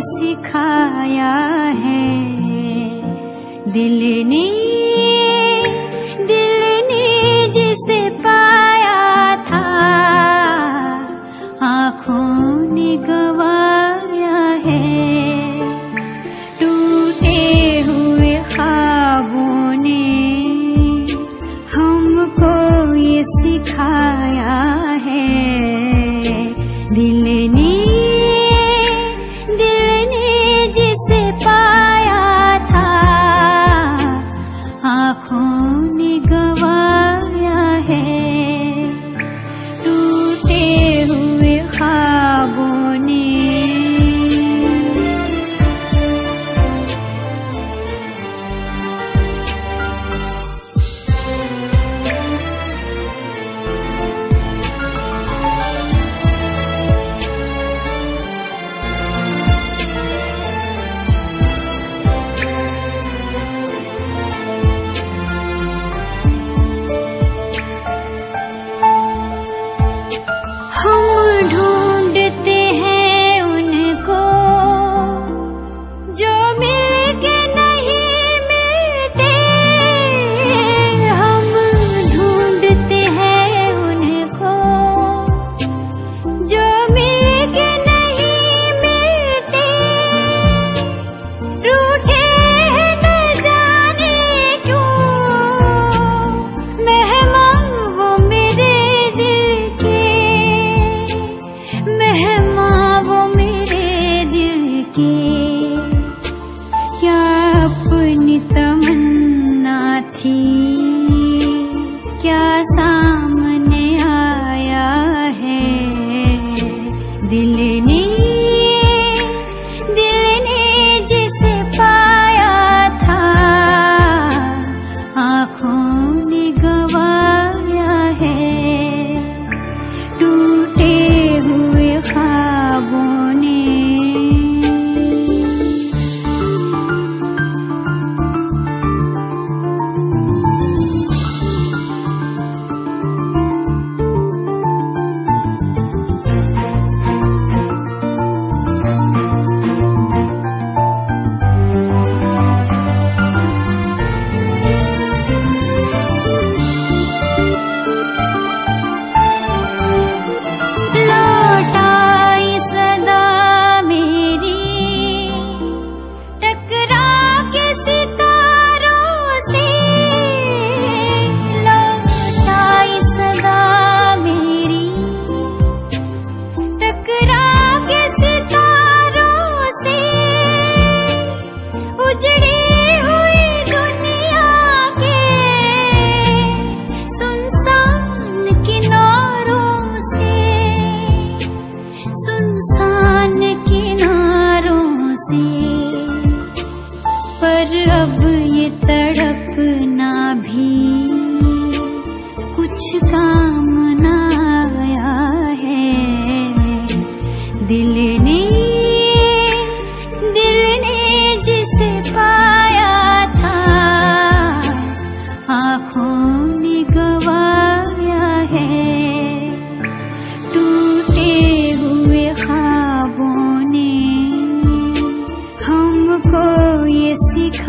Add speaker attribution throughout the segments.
Speaker 1: सिखाया है। दिल ने दिल ने जिसे पाया था आँखों ने गो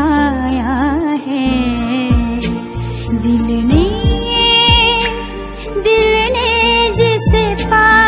Speaker 1: दिखाया है। दिल ने दिल ने जिसे पा